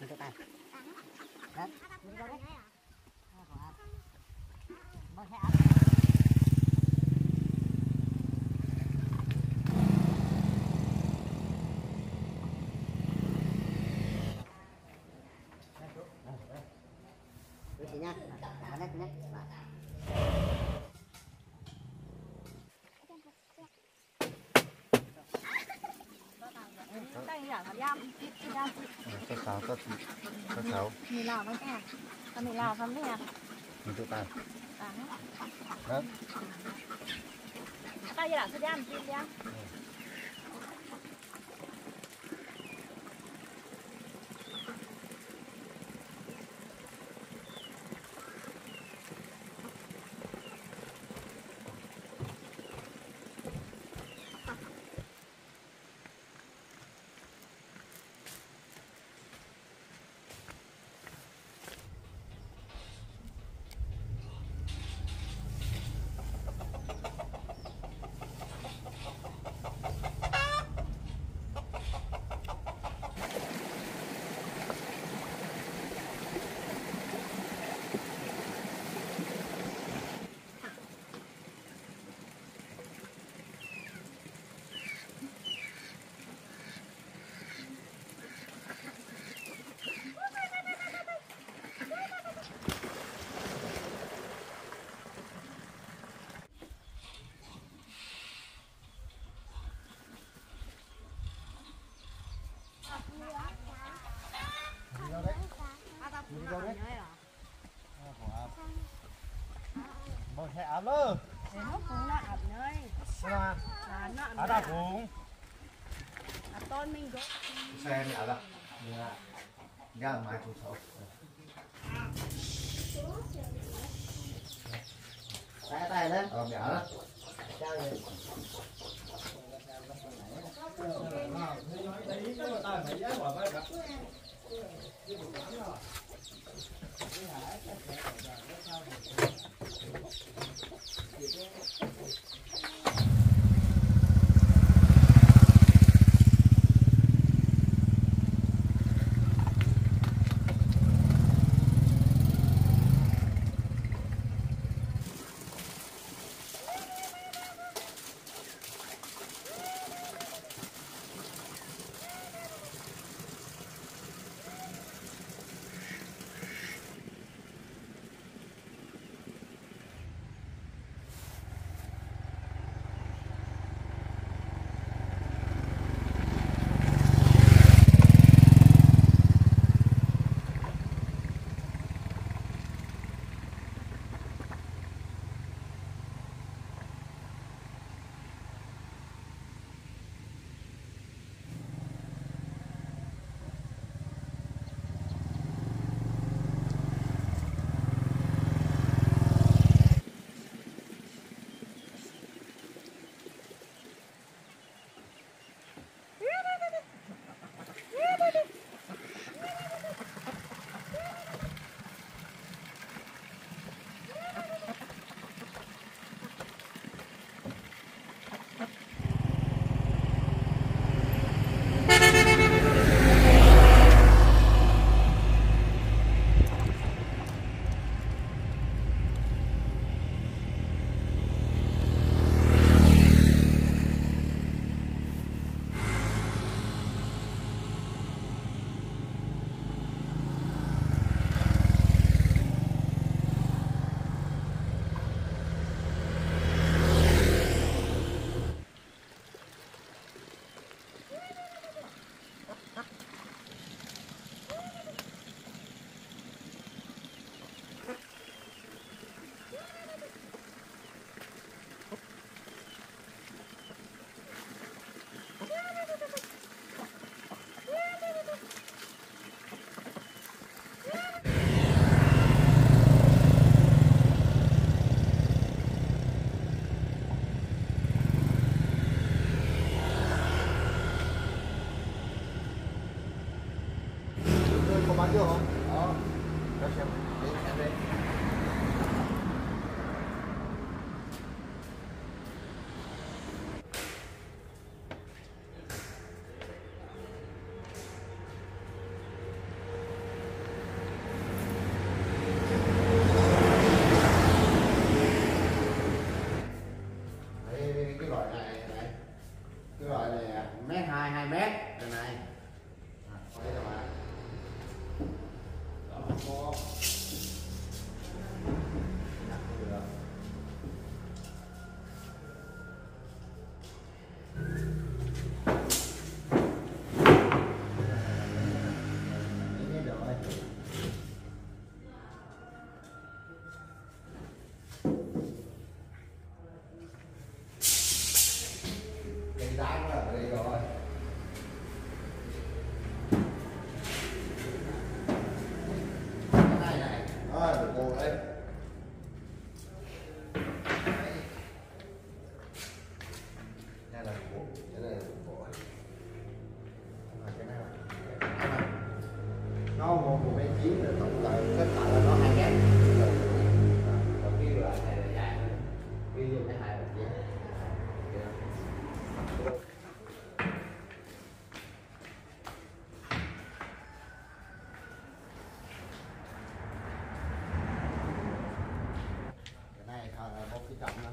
Mình tụi tay. Đấy. Đi đâu đấy? À, của áp. Bớt cái áp. Đưa chị nha. Vào đây chị nhé. Vào. đây là nó yam yam các các cháu. Mì lò với cả con mì lò không đấy à mình tự tay. À đó bây giờ là sẽ ăn gì vậy xe áp lơ. Nó cũng là ẩm nơi sao mà là. Nó áp cũng ẩm tôn mình cũng xe này áp đạp ra ngoài trụ sở Tay tay lên. ờ mẹ đó Chào chị. Thank you. 22 mét. Một một mấy chín là tổng lại tất cả là nó hai ngàn còn cái loại này là dài hơn ví dụ cái hai là chín cái này là một cái trọng nữa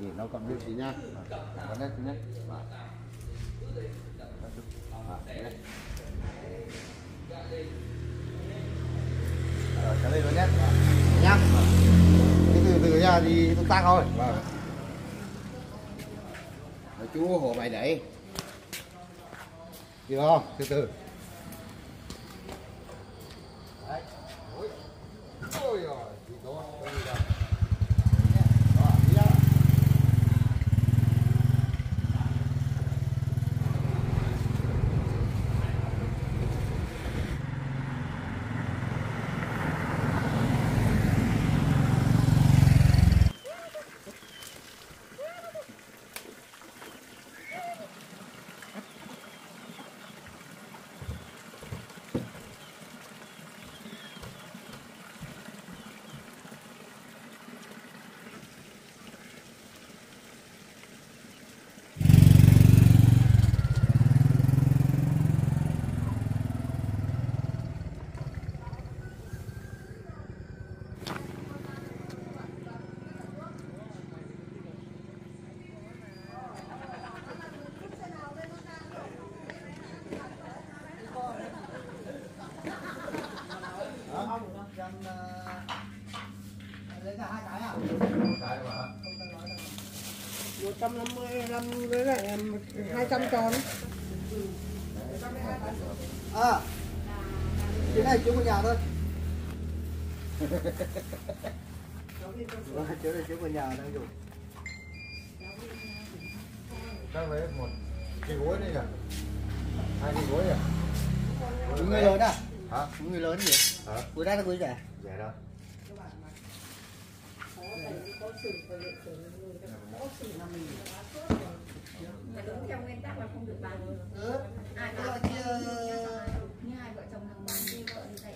thì nó còn biết gì nha. Còn đây thứ nhất rồi cái đây nó nhé. Nhá. Cái từ từ ra thì tôi tăng thôi. Vâng. Chú hồ bài đẩy được không? Từ từ. 150 năm với lại 200 tròn. À. Cái này chú một nhà thôi. Chú này chú một nhà đang dùng. Chắc lấy một cái gối này kìa. Hai cái gối à? Người lớn à? Hả? Người lớn gì? Hả? Cuối đây là cuối rẻ. Dạ đó. đúng theo nguyên tắc là không được bán Ừ. ai là bán chia như hai vợ chồng hàng bán đi vợ thì dạy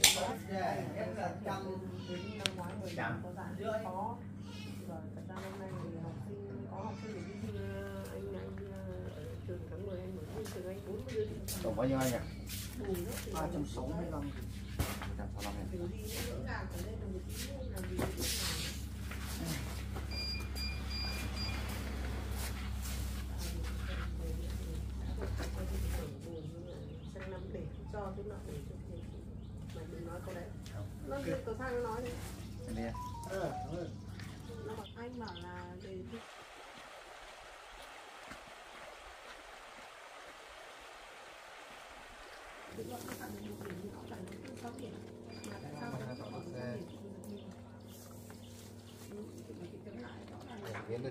rẻ em là trăm đến năm ngoái rồi Trăm. có rưỡi. Có. Rồi thật ra năm nay thì học sinh có học sinh đi anh anh ở trường tháng 10 anh mở trường anh 40 đứa đi Tổng bao nhiêu anh ạ? bù nữa thì 365 165 nghìn. thì đi nữa là phải lên được một tí nữa là vì lúc nào sang năm để cho tức là để cho tiền mà đừng nói câu đấy cầu sang nó nói đi. Ờ, ừ. nó bảo anh bảo là để Đúng rồi, nó nó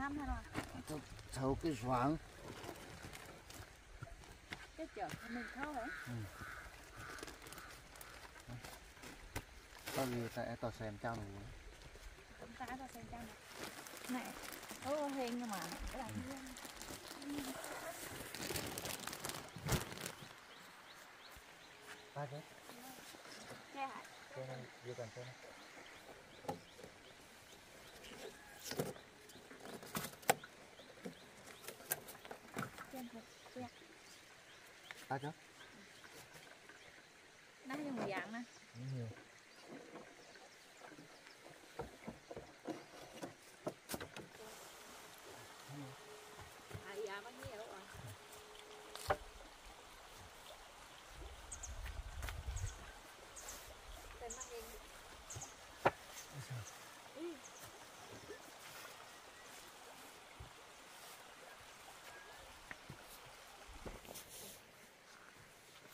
tham hay là sau cái xoắn cái chở mình khâu đấy. tao đi tại tao xem trong Chúng ta ra xem trang này. Này, ơ hình nhưng mà cái này ba chứ. Che hại. cái này vừa cần cái này ba chứ Nó như một dạng nè. nhiều À, dạ bao nhiêu rồi. Tên nó hình. Ừ.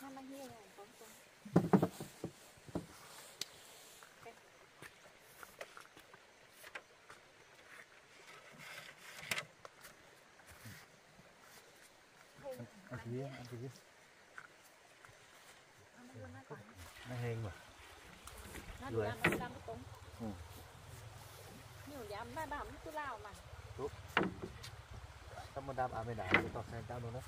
Nó bao nhiêu rồi, con con ăn ăn nó hên mà nó Rồi. nó ăn nó cũng Ừ. nhiều dám nó đắm cứ lao mà tao mà đam à bên đã tao xem tao luôn đó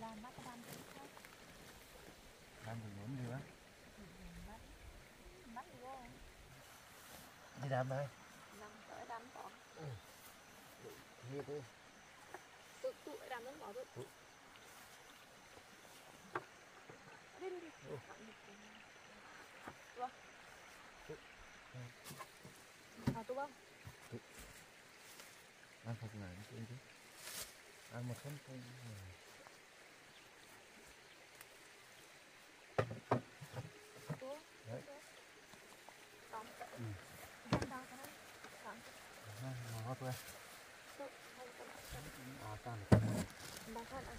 làm bắt làm muốn gì á đi làm đây đâm tới đâm bỏ đi đi tự tự đâm nó bỏ tự đi đi đi à tụi không ăn thật này đi đi ăn một không không Đấy. Ừ. cái nó nó thôi à tan đâm thân ăn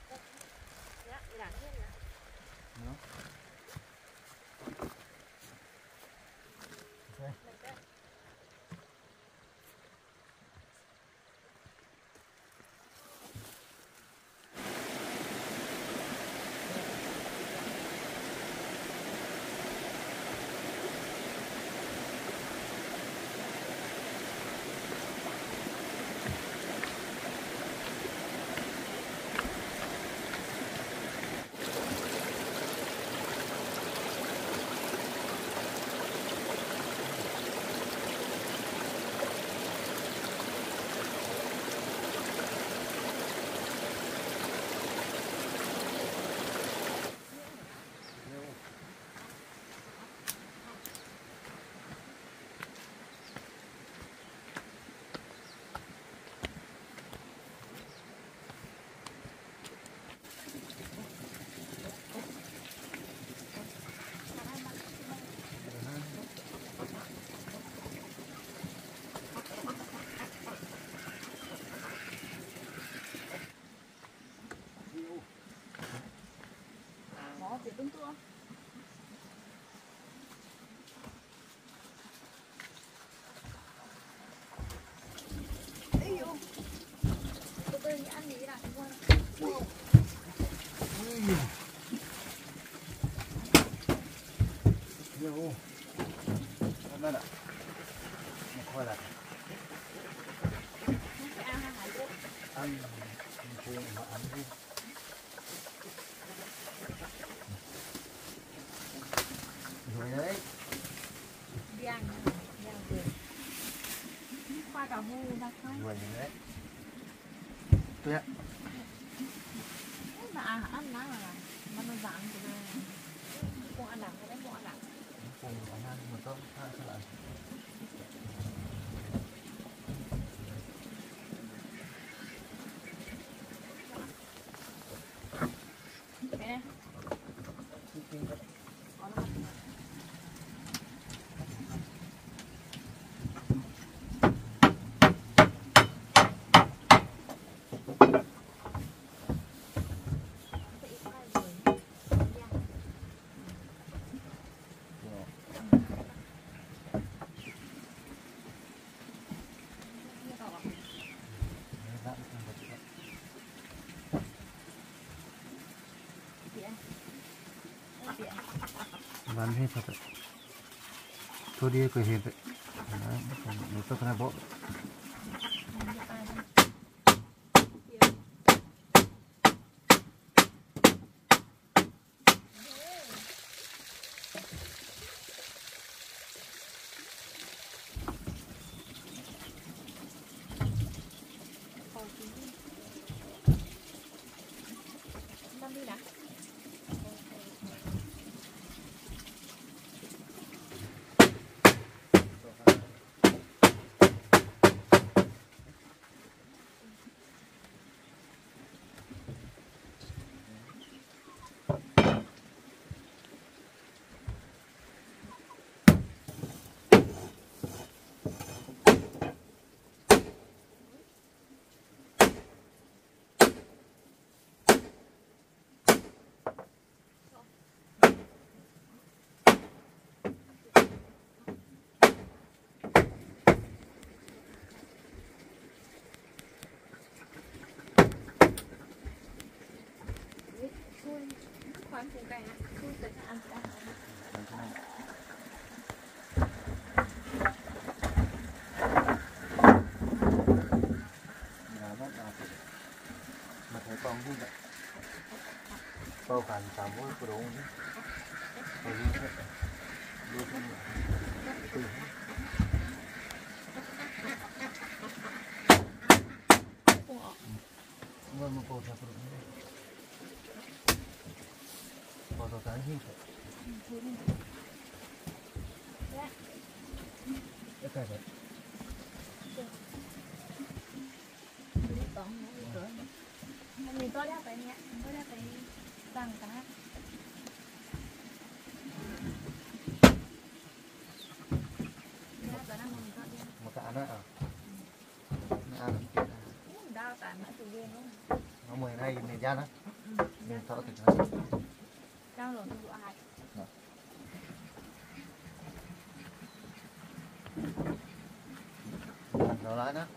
Từ từ nhá, ăn gì nào, đúng không? nhiều nó là một khoai là Nó phải ăn hai hải quốc. ăn chuyện mà ăn đi rồi đấy Đi ăn, đi ăn tiền. Khoai cà hô ra không? rồi đấy tôi ạ Mà ăn ăn nắng là mà nó dạng thì là con ăn nặng cái đấy con ăn nặng cùng ăn ăn một tô hai sao lại Cái này. Có nó mặt. Sẽ ít khoai rồi. Dạ. Như tao bảo. Chị ăn. Ăn chị ăn bán hết thật đấy. Thôi đi cười hết đấy. Đấy còn nếu tôi cái này bộ ăn cùng cả không tính là ăn cả mà thấy con vui vậy bao khăn cảm ơn của đúng rồi Tái hết. Cái cái đấy. mình tôi đã phải phải rằng cả cái ăn đó à. Nó ăn được. đau cả mã từ viên luôn Nó mười nay mình ra đó. Mình thọ nó. 么来呢？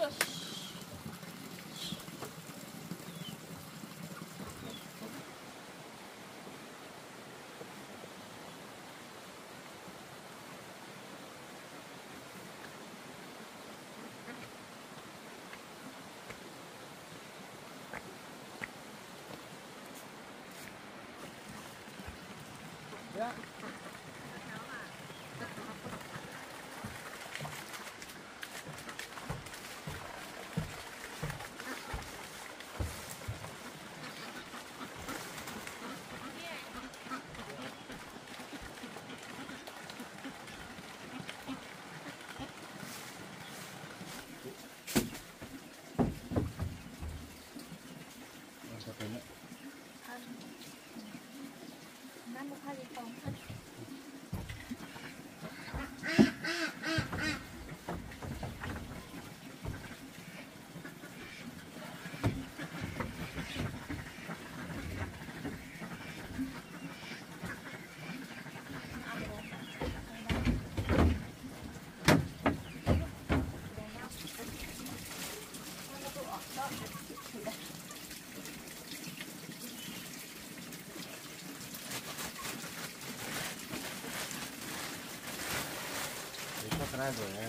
Shush. Yeah. Nó lái đó. Nó một hai phòng Để cho cái này rồi nada.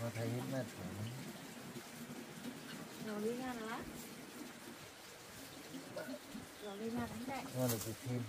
Nó thấy hết mệt rồi. Rồi đi ra đó Rồi đi ra đánh đại. Rồi được thịt